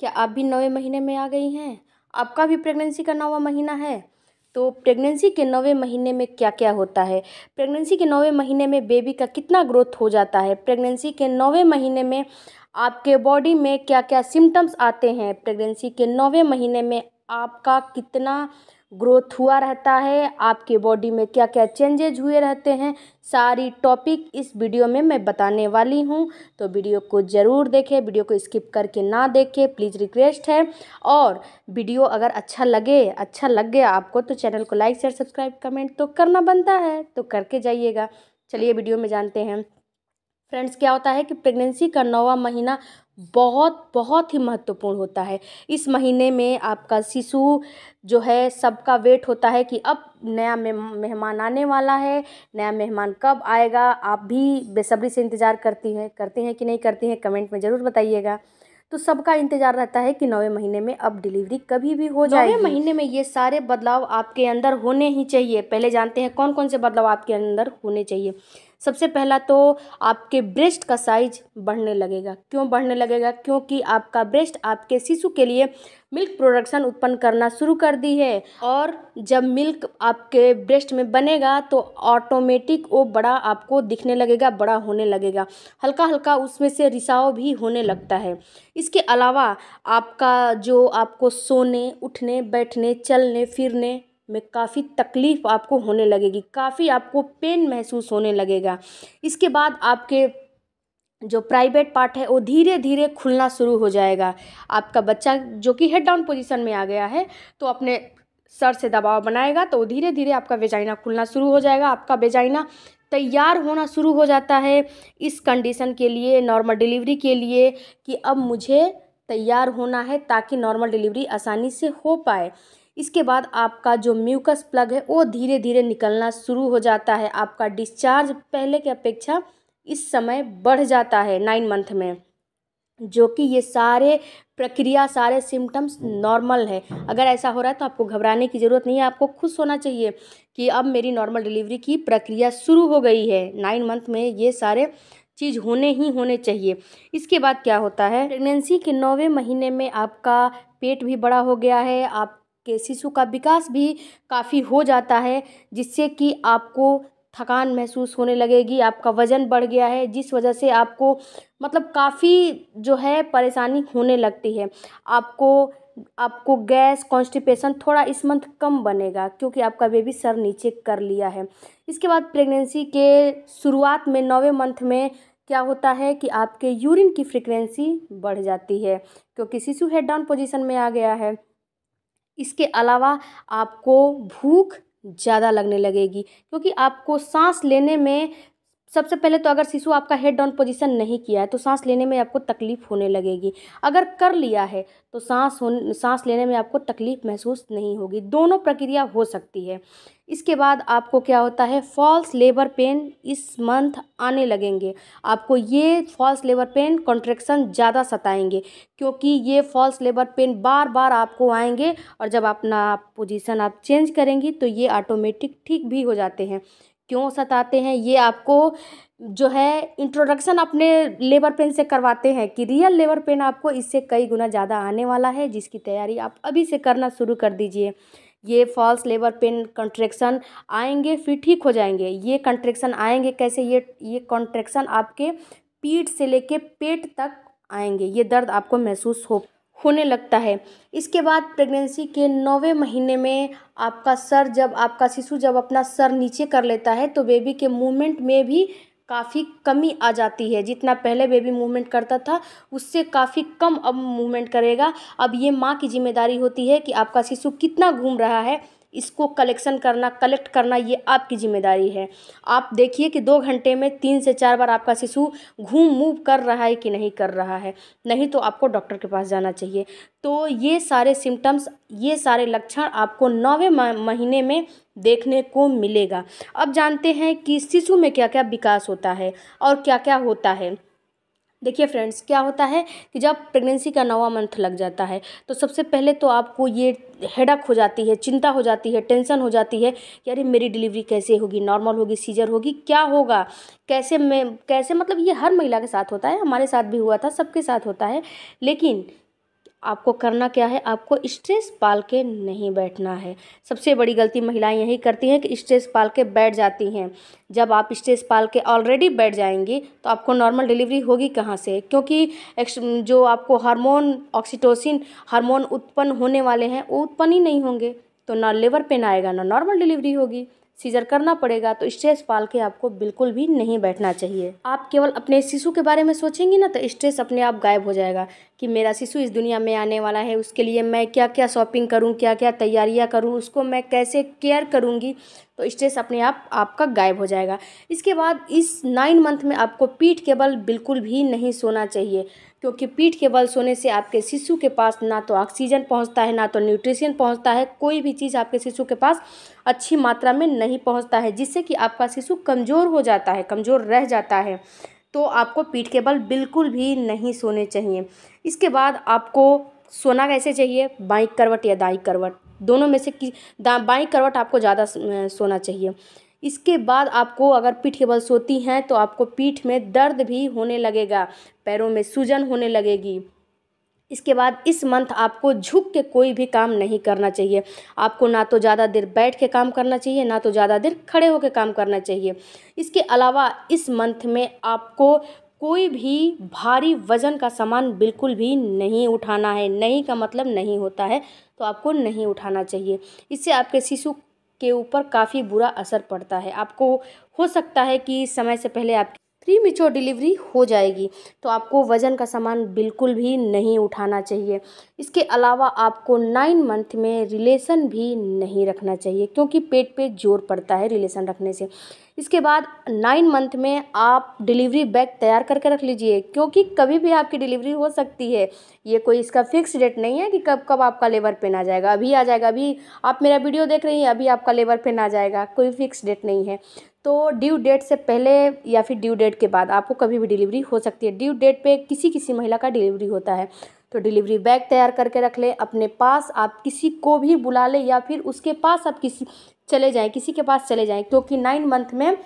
क्या आप भी नौवें महीने में आ गई हैं? आपका भी प्रेगनेंसी का नौवां महीना है। तो प्रेगनेंसी के नौवें महीने में क्या क्या होता है? प्रेगनेंसी के नौवें महीने में बेबी का कितना ग्रोथ हो जाता है? प्रेगनेंसी के नौवें महीने में आपके बॉडी में क्या क्या सिम्टम्स आते हैं? प्रेगनेंसी के नौवें महीने में आपका कितना ग्रोथ हुआ रहता है, आपके बॉडी में क्या क्या चेंजेज हुए रहते हैं, सारी टॉपिक इस वीडियो में मैं बताने वाली हूँ। तो वीडियो को ज़रूर देखें वीडियो को स्किप करके ना देखें प्लीज़ रिक्वेस्ट है। और वीडियो अगर अच्छा लगे अच्छा लग गया आपको तो चैनल को लाइक शेयर सब्सक्राइब कमेंट तो करना बनता है तो करके जाइएगा। चलिए वीडियो में जानते हैं। फ्रेंड्स क्या होता है कि प्रेगनेंसी का नौवा महीना बहुत बहुत ही महत्वपूर्ण होता है। इस महीने में आपका शिशु जो है सबका वेट होता है कि अब नया मेहमान आने वाला है नया मेहमान कब आएगा आप भी बेसब्री से इंतज़ार करती हैं करते हैं कि नहीं करती हैं कमेंट में ज़रूर बताइएगा। तो सबका इंतज़ार रहता है कि नौवें महीने में अब डिलीवरी कभी भी हो जाए नौवें महीने में ये सारे बदलाव आपके अंदर होने ही चाहिए। पहले जानते हैं कौन कौन से बदलाव आपके अंदर होने चाहिए। सबसे पहला तो आपके ब्रेस्ट का साइज़ बढ़ने लगेगा। क्यों बढ़ने लगेगा? क्योंकि आपका ब्रेस्ट आपके शिशु के लिए मिल्क प्रोडक्शन उत्पन्न करना शुरू कर दी है। और जब मिल्क आपके ब्रेस्ट में बनेगा तो ऑटोमेटिक वो बड़ा आपको दिखने लगेगा, बड़ा होने लगेगा। हल्का हल्का उसमें से रिसाव भी होने लगता है। इसके अलावा आपका जो आपको सोने, उठने, बैठने, चलने, फिरने में काफ़ी तकलीफ़ आपको होने लगेगी, काफ़ी आपको पेन महसूस होने लगेगा। इसके बाद आपके जो प्राइवेट पार्ट है, वो धीरे धीरे खुलना शुरू हो जाएगा। आपका बच्चा जो कि हेड डाउन पोजीशन में आ गया है तो अपने सर से दबाव बनाएगा तो धीरे धीरे आपका वेजाइना खुलना शुरू हो जाएगा। आपका वेजाइना तैयार होना शुरू हो जाता है इस कंडीशन के लिए नॉर्मल डिलीवरी के लिए कि अब मुझे तैयार होना है ताकि नॉर्मल डिलीवरी आसानी से हो पाए। इसके बाद आपका जो म्यूकस प्लग है, वो धीरे धीरे निकलना शुरू हो जाता है। आपका डिस्चार्ज पहले की अपेक्षा इस समय बढ़ जाता है नाइन मंथ में, जो कि ये सारे प्रक्रिया, सारे सिम्टम्स नॉर्मल है। अगर ऐसा हो रहा है तो आपको घबराने की ज़रूरत नहीं है। आपको खुश होना चाहिए कि अब मेरी नॉर्मल डिलीवरी की प्रक्रिया शुरू हो गई है। नाइन मंथ में ये सारे चीज़ होने ही होने चाहिए। इसके बाद क्या होता है? प्रेगनेंसी के नौवें महीने में आपका पेट भी बड़ा हो गया है, आप के शिशु का विकास भी काफ़ी हो जाता है, जिससे कि आपको थकान महसूस होने लगेगी, आपका वज़न बढ़ गया है, जिस वजह से आपको मतलब काफ़ी जो है परेशानी होने लगती है। आपको आपको गैस कॉन्स्टिपेशन थोड़ा इस मंथ कम बनेगा, क्योंकि आपका बेबी सर नीचे कर लिया है। इसके बाद प्रेगनेंसी के शुरुआत में, नौवें मंथ में क्या होता है कि आपके यूरिन की फ्रिक्वेंसी बढ़ जाती है, क्योंकि शिशु हेड डाउन पोजीशन में आ गया है। इसके अलावा आपको भूख ज़्यादा लगने लगेगी क्योंकि आपको सांस लेने में सबसे पहले तो अगर शिशु आपका हेड डाउन पोजीशन नहीं किया है तो सांस लेने में आपको तकलीफ़ होने लगेगी। अगर कर लिया है तो सांस हो सांस लेने में आपको तकलीफ़ महसूस नहीं होगी। दोनों प्रक्रिया हो सकती है। इसके बाद आपको क्या होता है फॉल्स लेबर पेन इस मंथ आने लगेंगे। आपको ये फॉल्स लेबर पेन कॉन्ट्रेक्शन ज़्यादा सताएँगे, क्योंकि ये फॉल्स लेबर पेन बार बार आपको आएँगे और जब अपना पोजीशन आप चेंज करेंगी तो ये ऑटोमेटिक ठीक भी हो जाते हैं। क्यों सताते हैं? ये आपको जो है इंट्रोडक्शन अपने लेबर पेन से करवाते हैं कि रियल लेबर पेन आपको इससे कई गुना ज़्यादा आने वाला है, जिसकी तैयारी आप अभी से करना शुरू कर दीजिए। ये फॉल्स लेबर पेन कंट्रेक्शन आएँगे, फिर ठीक हो जाएँगे। ये कंट्रेक्शन आएँगे कैसे? ये ये कॉन्ट्रेक्शन आपके पीठ से लेके पेट तक आएँगे। ये दर्द आपको महसूस हो होने लगता है। इसके बाद प्रेगनेंसी के नौवे महीने में आपका सर जब, आपका शिशु जब अपना सर नीचे कर लेता है तो बेबी के मूवमेंट में भी काफ़ी कमी आ जाती है। जितना पहले बेबी मूवमेंट करता था, उससे काफ़ी कम अब मूवमेंट करेगा। अब ये माँ की ज़िम्मेदारी होती है कि आपका शिशु कितना घूम रहा है इसको कलेक्शन करना कलेक्ट करना, ये आपकी ज़िम्मेदारी है। आप देखिए कि दो घंटे में तीन से चार बार आपका शिशु घूम मूव कर रहा है कि नहीं कर रहा है। नहीं तो आपको डॉक्टर के पास जाना चाहिए। तो ये सारे सिम्टम्स ये सारे लक्षण आपको नौवें महीने में देखने को मिलेगा। अब जानते हैं कि शिशु में क्या क्या विकास होता है और क्या क्या होता है। देखिए फ्रेंड्स क्या होता है कि जब प्रेगनेंसी का नवा मंथ लग जाता है तो सबसे पहले तो आपको ये हेडक हो जाती है, चिंता हो जाती है टेंशन हो जाती है कि अरे मेरी डिलीवरी कैसे होगी नॉर्मल होगी सीजर होगी, क्या होगा, कैसे मैं, कैसे मतलब ये हर महिला के साथ होता है, हमारे साथ भी हुआ था, सबके साथ होता है, लेकिन आपको करना क्या है? आपको स्ट्रेस पाल के नहीं बैठना है। सबसे बड़ी गलती महिलाएँ यही करती हैं कि स्ट्रेस पाल के बैठ जाती हैं। जब आप स्ट्रेस पाल के ऑलरेडी बैठ जाएँगी तो आपको नॉर्मल डिलीवरी होगी कहाँ से? क्योंकि जो आपको हार्मोन ऑक्सीटोसिन हार्मोन उत्पन्न होने वाले हैं, वो उत्पन्न ही नहीं होंगे। तो ना लेवर पेन आएगा, ना नॉर्मल डिलीवरी होगी। सीजर करना पड़ेगा तो स्ट्रेस पाल के आपको बिल्कुल भी नहीं बैठना चाहिए। आप केवल अपने शिशु के बारे में सोचेंगी ना तो स्ट्रेस अपने आप गायब हो जाएगा कि मेरा शिशु इस दुनिया में आने वाला है, उसके लिए मैं क्या क्या शॉपिंग करूँ क्या क्या तैयारियाँ करूँ, उसको मैं कैसे केयर करूँगी? तो स्ट्रेस अपने आप, आपका गायब हो जाएगा। इसके बाद इस नाइन मंथ में आपको पीठ के बल बिल्कुल भी नहीं सोना चाहिए, क्योंकि पीठ के बल सोने से आपके शिशु के पास ना तो ऑक्सीजन पहुँचता है, ना तो न्यूट्रिशन पहुँचता है, कोई भी चीज़ आपके शिशु के पास अच्छी मात्रा में नहीं पहुँचता है, जिससे कि आपका शिशु कमज़ोर हो जाता है, कमज़ोर रह जाता है। तो आपको पीठ के बल बिल्कुल भी नहीं सोने चाहिए। इसके बाद आपको सोना कैसे चाहिए? बाई करवट या दाई करवट। दोनों में से कि बाई करवट आपको ज़्यादा सोना चाहिए। इसके बाद आपको अगर पीठ के बल सोती हैं तो आपको पीठ में दर्द भी होने लगेगा, पैरों में सूजन होने लगेगी। इसके बाद इस मंथ आपको झुक के कोई भी काम नहीं करना चाहिए। आपको ना तो ज़्यादा देर बैठ के काम करना चाहिए, ना तो ज़्यादा देर खड़े होकर काम करना चाहिए। इसके अलावा इस मंथ में आपको कोई भी भारी वज़न का सामान बिल्कुल भी नहीं उठाना है। नहीं का मतलब नहीं होता है तो आपको नहीं उठाना चाहिए। इससे आपके शिशु के ऊपर काफ़ी बुरा असर पड़ता है। आपको हो सकता है कि समय से पहले आपकी प्री मिच्योर डिलीवरी हो जाएगी। तो आपको वज़न का सामान बिल्कुल भी नहीं उठाना चाहिए। इसके अलावा आपको नाइन मंथ में रिलेशन भी नहीं रखना चाहिए, क्योंकि पेट पे ज़ोर पड़ता है रिलेशन रखने से। इसके बाद नाइन मंथ में आप डिलीवरी बैग तैयार करके रख लीजिए, क्योंकि कभी भी आपकी डिलीवरी हो सकती है। ये कोई इसका फिक्स डेट नहीं है कि कब कब आपका लेबर पेन आ जाएगा। अभी आ जाएगा, अभी आप मेरा वीडियो देख रही हैं, अभी आपका लेबर पेन आ जाएगा। कोई फिक्स डेट नहीं है। तो ड्यू डेट से पहले या फिर ड्यू डेट के बाद आपको कभी भी डिलीवरी हो सकती है। ड्यू डेट पे किसी किसी महिला का डिलीवरी होता है। तो डिलीवरी बैग तैयार करके रख ले, अपने पास आप किसी को भी बुला ले या फिर उसके पास आप किसी, चले जाएँ, किसी के पास चले जाएँ, क्योंकि नाइन मंथ में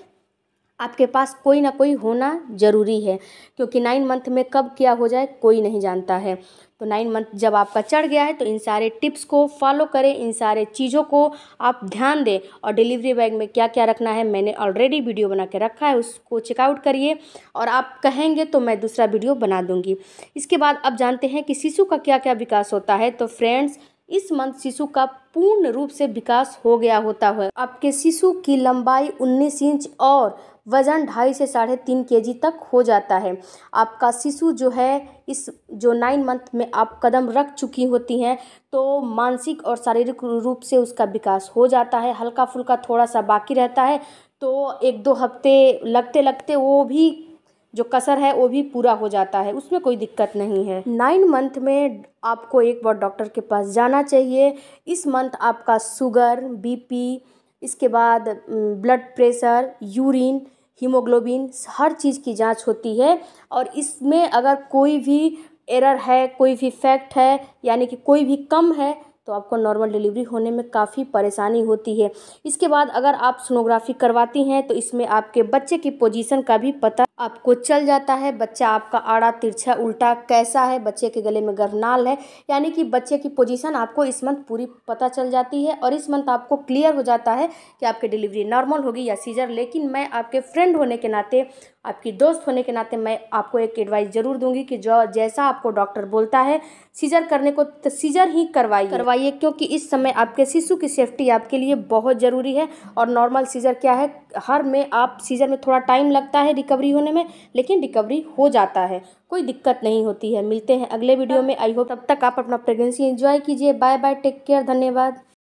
आपके पास कोई ना कोई होना ज़रूरी है, क्योंकि नाइन मंथ में कब क्या हो जाए कोई नहीं जानता है। तो नाइन मंथ जब आपका चढ़ गया है तो इन सारे टिप्स को फॉलो करें, इन सारे चीज़ों को आप ध्यान दें। और डिलीवरी बैग में क्या क्या रखना है, मैंने ऑलरेडी वीडियो बना के रखा है, उसको चेकआउट करिए। और आप कहेंगे तो मैं दूसरा वीडियो बना दूँगी। इसके बाद अब जानते हैं कि शिशु का क्या क्या विकास होता है। तो फ्रेंड्स इस मंथ शिशु का पूर्ण रूप से विकास हो गया होता है। आपके शिशु की लंबाई 19 इंच और वज़न ढाई से साढ़े तीन के जी तक हो जाता है। आपका शिशु जो है, इस जो नाइन मंथ में आप कदम रख चुकी होती हैं तो मानसिक और शारीरिक रूप से उसका विकास हो जाता है। हल्का फुल्का थोड़ा सा बाकी रहता है तो एक दो हफ़्ते लगते लगते वो भी जो कसर है, वो भी पूरा हो जाता है। उसमें कोई दिक्कत नहीं है। नाइन मंथ में आपको एक बार डॉक्टर के पास जाना चाहिए। इस मंथ आपका शुगर, बीपी, इसके बाद ब्लड प्रेशर, यूरिन, हीमोग्लोबिन, हर चीज़ की जाँच होती है। और इसमें अगर कोई भी एरर है, कोई भी फैक्ट है, यानी कि कोई भी कम है तो आपको नॉर्मल डिलीवरी होने में काफ़ी परेशानी होती है। इसके बाद अगर आप सोनोग्राफी करवाती हैं तो इसमें आपके बच्चे की पोजीशन का भी पता आपको चल जाता है। बच्चा आपका आड़ा तिरछा उल्टा कैसा है, बच्चे के गले में गर्भनाल है, यानी कि बच्चे की पोजीशन आपको इस मंथ पूरी पता चल जाती है और इस मंथ आपको क्लियर हो जाता है कि आपकी डिलीवरी नॉर्मल होगी या सीजर। लेकिन मैं आपके फ्रेंड होने के नाते, आपकी दोस्त होने के नाते मैं आपको एक एडवाइस ज़रूर दूँगी कि जो जैसा आपको डॉक्टर बोलता है सीजर करने को तो सीजर ही करवाइए। करवाइए, क्योंकि इस समय आपके शिशु की सेफ्टी आपके लिए बहुत ज़रूरी है और नॉर्मल सीजर क्या है, हर में आप सीजर में थोड़ा टाइम लगता है रिकवरी होने में, लेकिन रिकवरी हो जाता है, कोई दिक्कत नहीं होती है। मिलते हैं अगले वीडियो में। आई होप तब तक आप अपना प्रेगनेंसी एंजॉय कीजिए। बाय बाय, टेक केयर, धन्यवाद।